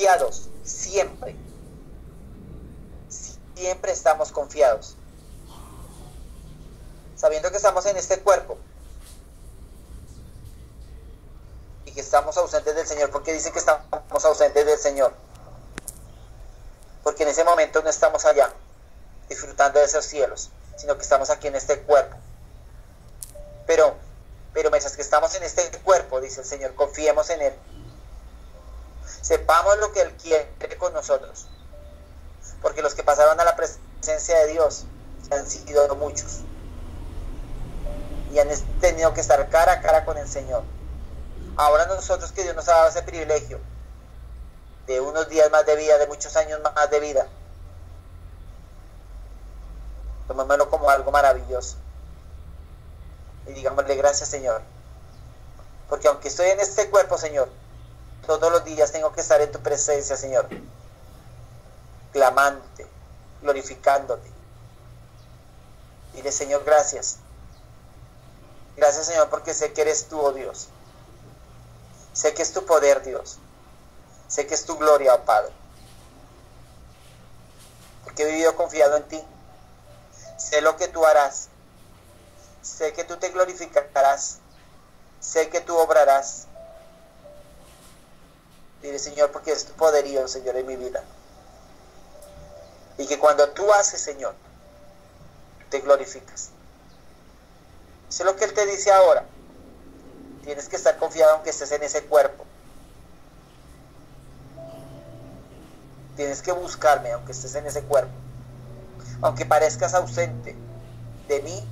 confiados siempre. Siempre estamos confiados. Sabiendo que estamos en este cuerpo. Y que estamos ausentes del Señor. porque dice que estamos ausentes del Señor? Porque en ese momento no estamos allá disfrutando de esos cielos, sino que estamos aquí en este cuerpo. Pero, pero mientras que estamos en este cuerpo, dice el Señor, confiemos en Él. Sepamos lo que Él quiere con nosotros. Porque los que pasaron a la presencia de Dios han sido muchos. Y han tenido que estar cara a cara con el Señor. Ahora nosotros que Dios nos ha dado ese privilegio de unos días más de vida, de muchos años más de vida, tomémoslo como algo maravilloso. Y digámosle gracias Señor. Porque aunque estoy en este cuerpo, Señor, todos los días tengo que estar en tu presencia, Señor. Clamándote, glorificándote. Dile, Señor, gracias. Gracias, Señor, porque sé que eres tú, oh Dios. Sé que es tu poder, Dios. Sé que es tu gloria, oh Padre. Porque he vivido confiado en ti. Sé lo que tú harás. Sé que tú te glorificarás. Sé que tú obrarás. Dile, Señor, porque es tu poderío, Señor, en mi vida. Y que cuando tú haces, Señor, te glorificas. Eso es lo que Él te dice ahora. Tienes que estar confiado aunque estés en ese cuerpo. Tienes que buscarme aunque estés en ese cuerpo. Aunque parezcas ausente de mí,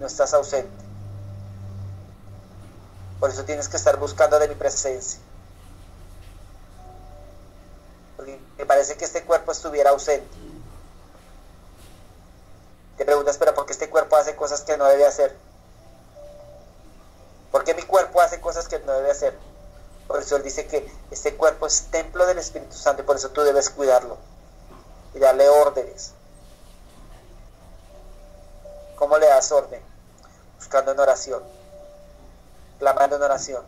no estás ausente. Por eso tienes que estar buscando de mi presencia. Porque me parece que este cuerpo estuviera ausente. Te preguntas, pero ¿por qué este cuerpo hace cosas que no debe hacer? ¿Por qué mi cuerpo hace cosas que no debe hacer? Por eso él dice que este cuerpo es templo del Espíritu Santo y por eso tú debes cuidarlo y darle órdenes. ¿Cómo le das orden? Buscando en oración clamando en oración.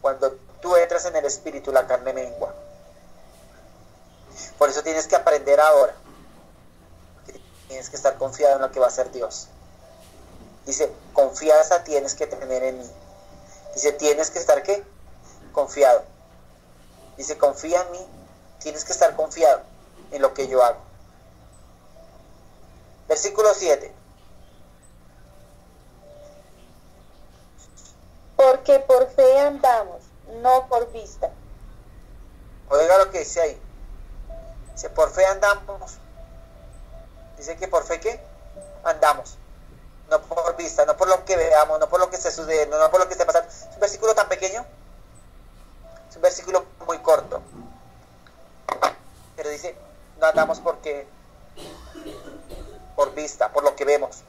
Cuando tú entras en el Espíritu, la carne mengua. Por eso tienes que aprender ahora. Tienes que estar confiado en lo que va a ser Dios. Dice, confianza tienes que tener en mí. Dice, tienes que estar qué? Confiado. Dice, confía en mí. Tienes que estar confiado en lo que yo hago. Versículo 7. Porque por fe andamos, no por vista. Oiga lo que dice ahí. Dice, por fe andamos. Dice que por fe qué? Andamos. No por vista, no por lo que veamos, no por lo que esté sucediendo, no por lo que esté pasando. Es un versículo tan pequeño. Es un versículo muy corto. Pero dice, no andamos porque por vista, por lo que vemos,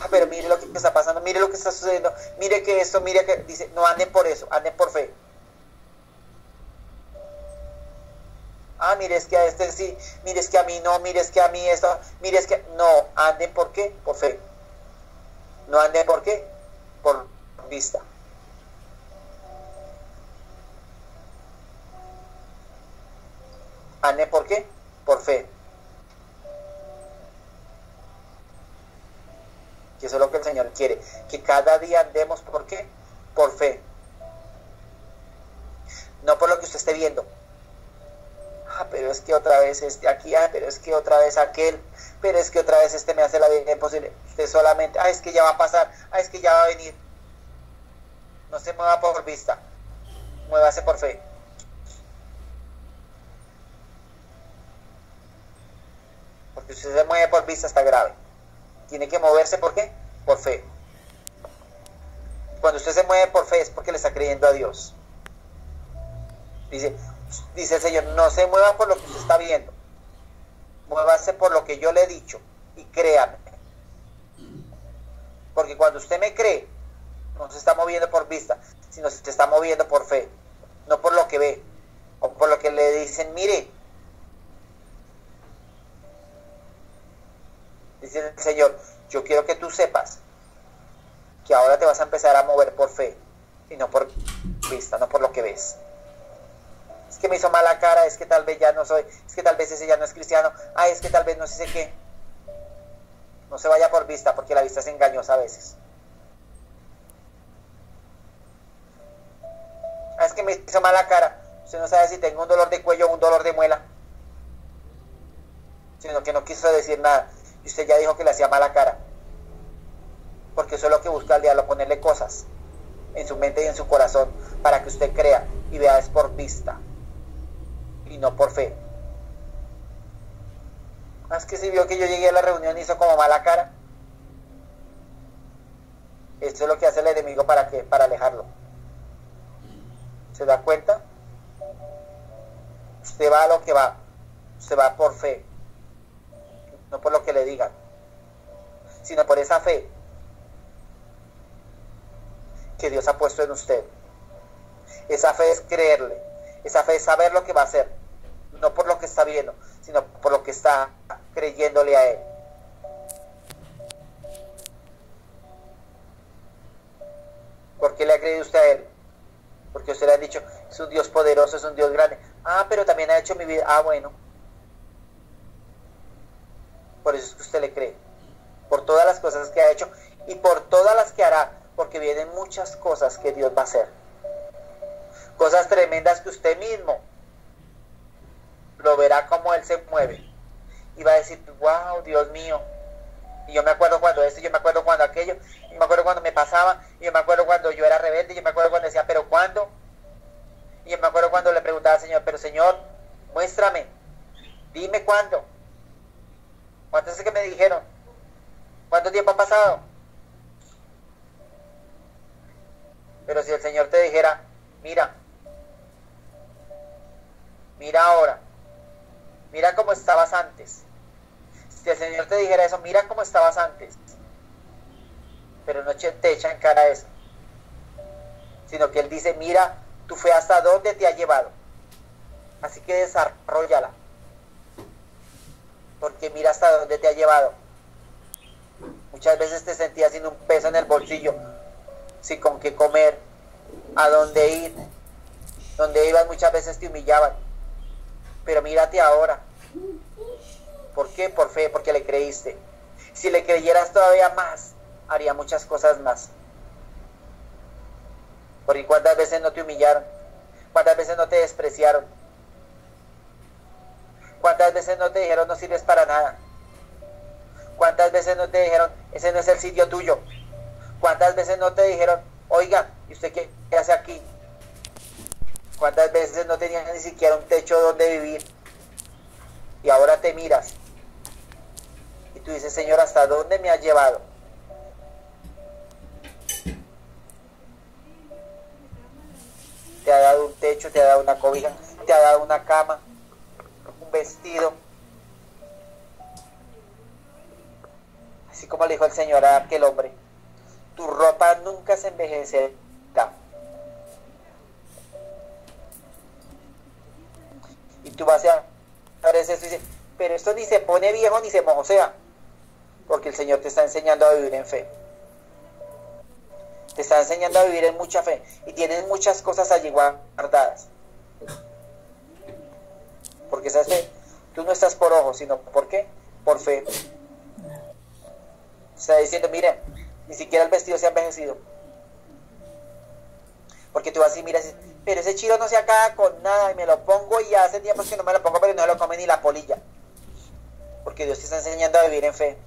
Ah, pero mire lo que está pasando, mire lo que está sucediendo, mire que esto, mire que dice, no anden por eso, anden por fe. Ah, mire que a este sí, mire que a mí no, mire es que a mí esto, mire es que no, anden por qué, por fe. No anden por qué, por vista. Anden por qué, por fe. Es lo que el Señor quiere, que cada día andemos por qué? Por fe. No por lo que usted esté viendo. Ah, pero es que otra vez este aquí, ah, pero es que otra vez aquel, pero es que otra vez este me hace la vida imposible. Usted solamente, ah, es que ya va a pasar, ah, es que ya va a venir. No se mueva por vista, muévase por fe. Porque si usted se mueve por vista está grave. Tiene que moverse, ¿por qué? Por fe. Cuando usted se mueve por fe es porque le está creyendo a Dios. Dice, dice el Señor, no se mueva por lo que usted está viendo. Muévase por lo que yo le he dicho y créame. Porque cuando usted me cree, no se está moviendo por vista, sino se está moviendo por fe. No por lo que ve o por lo que le dicen, mire, Dice el Señor, yo quiero que tú sepas que ahora te vas a empezar a mover por fe. sino por vista, no por lo que ves. Es que me hizo mala cara, es que tal vez ya no soy, es que tal vez ese ya no es cristiano, ay, es que tal vez no sé qué. No se vaya por vista, porque la vista es engañosa a veces. Ah, es que me hizo mala cara. Usted no sabe si tengo un dolor de cuello o un dolor de muela. Sino que no quiso decir nada. Y usted ya dijo que le hacía mala cara. Porque eso es lo que busca el diablo, ponerle cosas en su mente y en su corazón para que usted crea y vea es por vista y no por fe. Más que si vio que yo llegué a la reunión y hizo como mala cara. Esto es lo que hace el enemigo para que para alejarlo. ¿Se da cuenta? Usted va a lo que va. Usted va por fe. No por lo que le digan. Sino por esa fe que Dios ha puesto en usted. Esa fe es creerle. Esa fe es saber lo que va a hacer. No por lo que está viendo, sino por lo que está creyéndole a Él. ¿Por qué le ha creído usted a Él? Porque usted le ha dicho, es un Dios poderoso, es un Dios grande. Ah, pero también ha hecho mi vida. Ah, bueno. Por eso es que usted le cree. Por todas las cosas que ha hecho y por todas las que hará. Porque vienen muchas cosas que Dios va a hacer. Cosas tremendas que usted mismo lo verá como Él se mueve. Y va a decir, wow, Dios mío. Y yo me acuerdo cuando esto, yo me acuerdo cuando aquello, y me acuerdo cuando me pasaba, y yo me acuerdo cuando yo era rebelde, y yo me acuerdo cuando decía, pero ¿cuándo? Y yo me acuerdo cuando le preguntaba al Señor, pero Señor, muéstrame, dime cuándo. ¿Cuánto es que me dijeron? ¿Cuánto tiempo ha pasado? Pero si el Señor te dijera, mira, mira ahora, mira cómo estabas antes. Si el Señor te dijera eso, mira cómo estabas antes. Pero no te echa en cara eso. Sino que Él dice, mira tu fe hasta dónde te ha llevado. Así que desarrollala. Porque mira hasta dónde te ha llevado. Muchas veces te sentías sin un peso en el bolsillo, sin con qué comer, a dónde ir. Donde ibas muchas veces te humillaban. Pero mírate ahora. ¿Por qué? Por fe, porque le creíste. Si le creyeras todavía más, haría muchas cosas más. Porque cuántas veces no te humillaron, cuántas veces no te despreciaron, cuántas veces no te dijeron no sirves para nada, cuántas veces no te dijeron ese no es el sitio tuyo, cuántas veces no te dijeron oiga, ¿y usted qué, hace aquí? cuántas veces no tenías ni siquiera un techo donde vivir y ahora te miras. Y tú dices Señor hasta dónde me has llevado te ha dado un techo, te ha dado una cobija, te ha dado una cama, vestido. Así como le dijo el Señor a aquel hombre, tu ropa nunca se envejecerá. Y tú vas a ver pero esto ni se pone viejo ni se mojosea, porque el Señor te está enseñando a vivir en fe te está enseñando a vivir en mucha fe y tienes muchas cosas allí guardadas. Porque que tú no estás por ojo, sino por qué? Por fe. Está diciendo, mire, ni siquiera el vestido se ha envejecido. Porque tú vas y miras, pero ese chiro no se acaba con nada y me lo pongo y hace tiempo que no me lo pongo, pero no lo come ni la polilla. Porque Dios te está enseñando a vivir en fe.